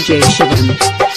DJ